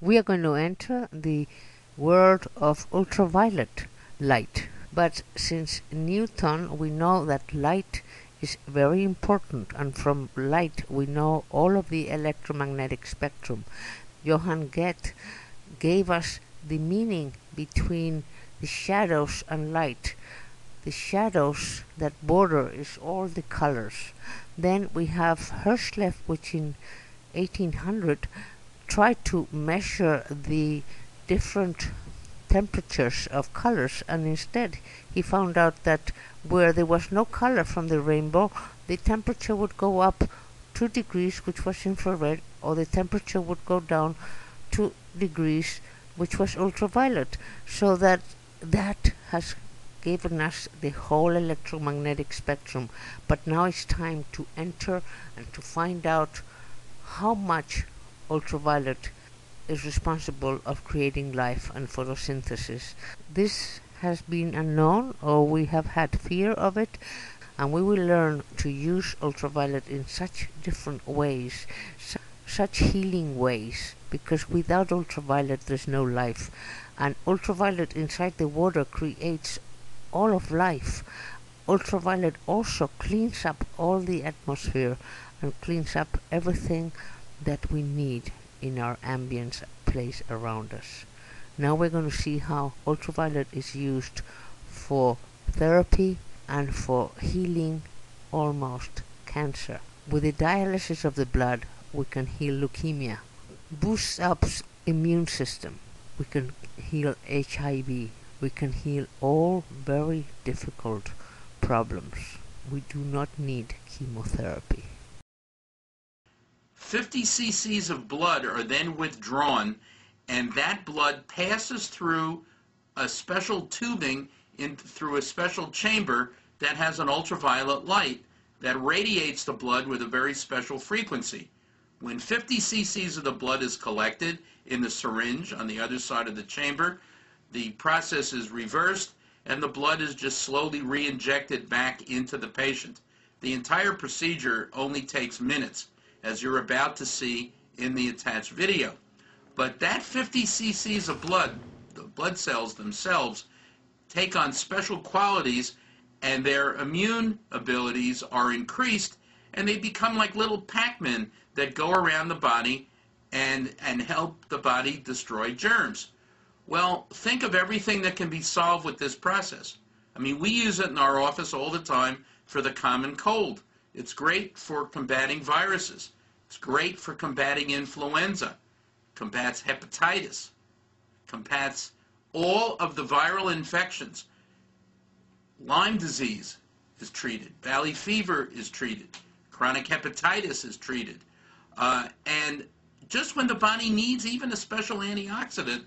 we are going to enter the world of ultraviolet light. But since Newton, we know that light is very important, and from light we know all of the electromagnetic spectrum. Johann Goethe gave us the meaning between the shadows and light. The shadows that border is all the colors. Then we have Hertzsprung, which in 1800 tried to measure the different temperatures of colors and instead he found out that where there was no color from the rainbow the temperature would go up 2 degrees which was infrared or the temperature would go down 2 degrees which was ultraviolet. So that that has given us the whole electromagnetic spectrum. But now it's time to enter and to find out how much ultraviolet is responsible of creating life and photosynthesis. This has been unknown or we have had fear of it and we will learn to use ultraviolet in such different ways, such healing ways because without ultraviolet there's no life and ultraviolet inside the water creates all of life. Ultraviolet also cleans up all the atmosphere and cleans up everything that we need in our ambient place around us. Now we're going to see how ultraviolet is used for therapy and for healing almost cancer. With the dialysis of the blood, we can heal leukemia, boosts up immune system. We can heal HIV. We can heal all very difficult problems. We do not need chemotherapy. 50 cc's of blood are then withdrawn and that blood passes through a special tubing in, through a special chamber that has an ultraviolet light that radiates the blood with a very special frequency. When 50 cc's of the blood is collected in the syringe on the other side of the chamber, the process is reversed and the blood is just slowly re-injected back into the patient. The entire procedure only takes minutes as you're about to see in the attached video. But that 50 cc's of blood, the blood cells themselves, take on special qualities and their immune abilities are increased and they become like little Pac-Men that go around the body and, and help the body destroy germs. Well, think of everything that can be solved with this process. I mean, we use it in our office all the time for the common cold. It's great for combating viruses. It's great for combating influenza, combats hepatitis, combats all of the viral infections. Lyme disease is treated. Valley fever is treated. Chronic hepatitis is treated. Uh, and just when the body needs even a special antioxidant,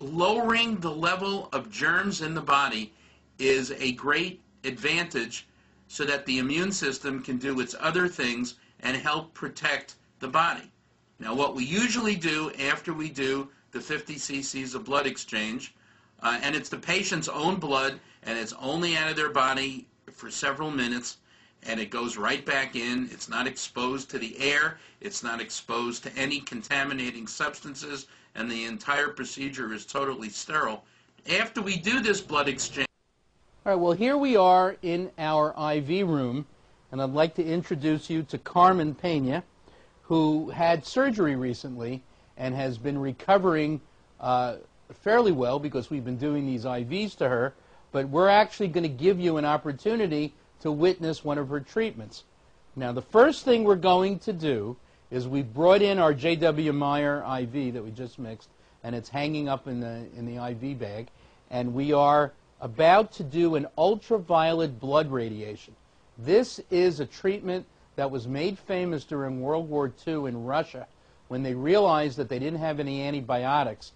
lowering the level of germs in the body is a great advantage so that the immune system can do its other things and help protect the body. Now, what we usually do after we do the 50 cc's of blood exchange, uh, and it's the patient's own blood, and it's only out of their body for several minutes, and it goes right back in. It's not exposed to the air. It's not exposed to any contaminating substances, and the entire procedure is totally sterile. After we do this blood exchange, all right, well, here we are in our IV room, and I'd like to introduce you to Carmen Pena, who had surgery recently and has been recovering uh, fairly well because we've been doing these IVs to her, but we're actually going to give you an opportunity to witness one of her treatments. Now, the first thing we're going to do is we brought in our J.W. Meyer IV that we just mixed, and it's hanging up in the, in the IV bag, and we are about to do an ultraviolet blood radiation. This is a treatment that was made famous during World War II in Russia when they realized that they didn't have any antibiotics.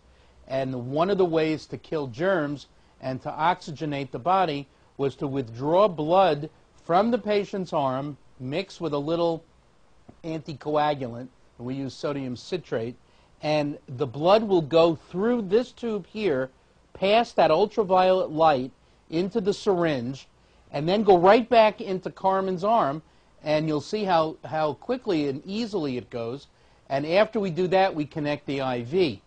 And one of the ways to kill germs and to oxygenate the body was to withdraw blood from the patient's arm, mix with a little anticoagulant, and we use sodium citrate, and the blood will go through this tube here, past that ultraviolet light, into the syringe, and then go right back into Carmen's arm, and you'll see how, how quickly and easily it goes. And after we do that, we connect the IV.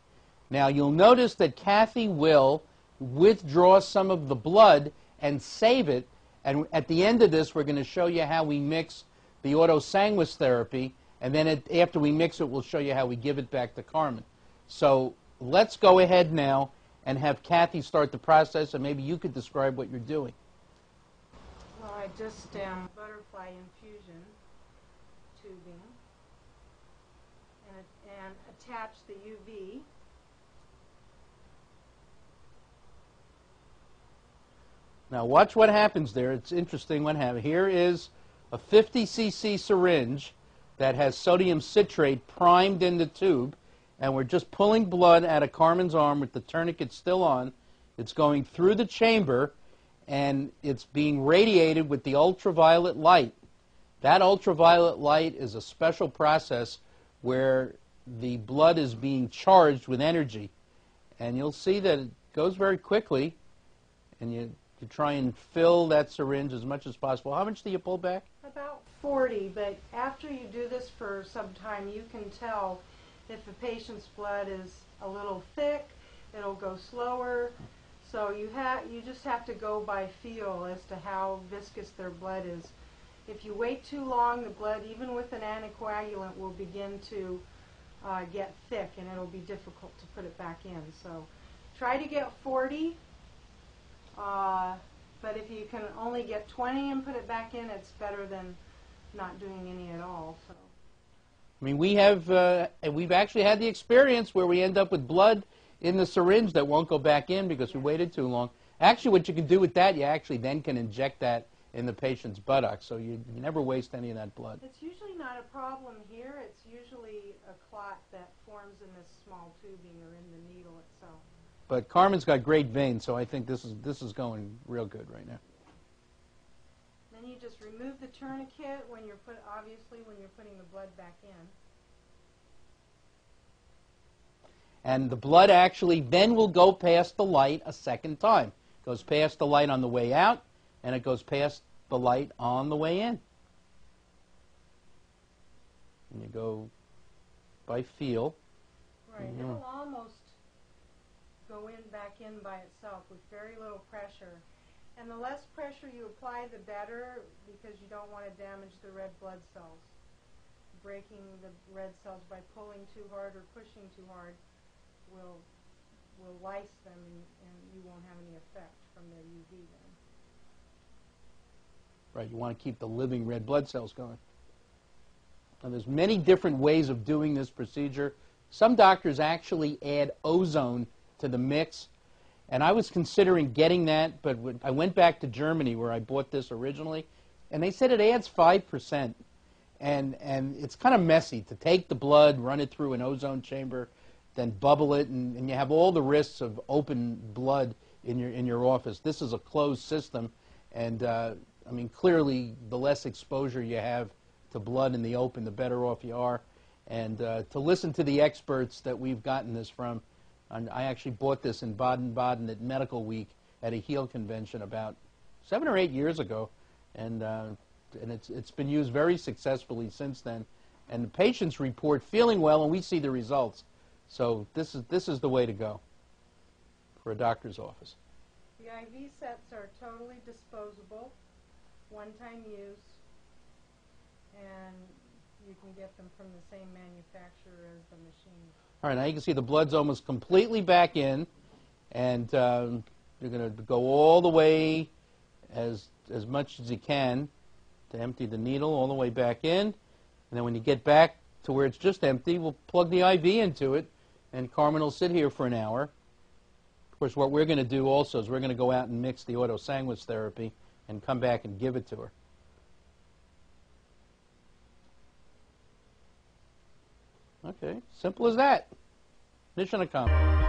Now, you'll notice that Kathy will withdraw some of the blood and save it. And at the end of this, we're going to show you how we mix the autosanguis therapy. And then it, after we mix it, we'll show you how we give it back to Carmen. So let's go ahead now and have Kathy start the process, and maybe you could describe what you're doing. Well, I just um, butterfly infusion tubing and, and attach the UV. Now watch what happens there. It's interesting what happens. Here is a 50 cc syringe that has sodium citrate primed in the tube, and we're just pulling blood out of Carmen's arm with the tourniquet still on. It's going through the chamber, and it's being radiated with the ultraviolet light. That ultraviolet light is a special process where the blood is being charged with energy. And you'll see that it goes very quickly, and you, you try and fill that syringe as much as possible. How much do you pull back? About 40, but after you do this for some time, you can tell if a patient's blood is a little thick, it'll go slower. So you have you just have to go by feel as to how viscous their blood is. If you wait too long, the blood, even with an anticoagulant, will begin to uh, get thick, and it'll be difficult to put it back in. So try to get 40. Uh, but if you can only get 20 and put it back in, it's better than not doing any at all. So. I mean, we have, uh, we've actually had the experience where we end up with blood in the syringe that won't go back in because we waited too long. Actually, what you can do with that, you actually then can inject that in the patient's buttocks, so you, you never waste any of that blood. It's usually not a problem here. It's usually a clot that forms in this small tubing or in the needle itself. But Carmen's got great veins, so I think this is this is going real good right now. Then you just remove the tourniquet when you're put obviously when you're putting the blood back in. And the blood actually then will go past the light a second time. Goes past the light on the way out, and it goes past the light on the way in. And you go by feel. Right. Mhm. It'll almost go in back in by itself with very little pressure. And the less pressure you apply, the better because you don't want to damage the red blood cells. Breaking the red cells by pulling too hard or pushing too hard will will lyse them and, and you won't have any effect from their UV then. Right, you want to keep the living red blood cells going. Now, there's many different ways of doing this procedure. Some doctors actually add ozone to the mix, and I was considering getting that, but when I went back to Germany where I bought this originally, and they said it adds 5%. And, and it's kind of messy to take the blood, run it through an ozone chamber, then bubble it, and, and you have all the risks of open blood in your, in your office. This is a closed system, and uh, I mean, clearly, the less exposure you have to blood in the open, the better off you are. And uh, to listen to the experts that we've gotten this from, and I actually bought this in Baden-Baden at Medical Week at a HEAL convention about seven or eight years ago, and uh, and it's it's been used very successfully since then. And the patients report feeling well, and we see the results. So this is this is the way to go for a doctor's office. The IV sets are totally disposable, one-time use, and you can get them from the same manufacturer as the machine. All right, now you can see the blood's almost completely back in, and um, you're going to go all the way as as much as you can to empty the needle all the way back in, and then when you get back to where it's just empty, we'll plug the IV into it, and Carmen will sit here for an hour. Of course, what we're going to do also is we're going to go out and mix the autosanguis therapy and come back and give it to her. Okay, simple as that. Mission accomplished.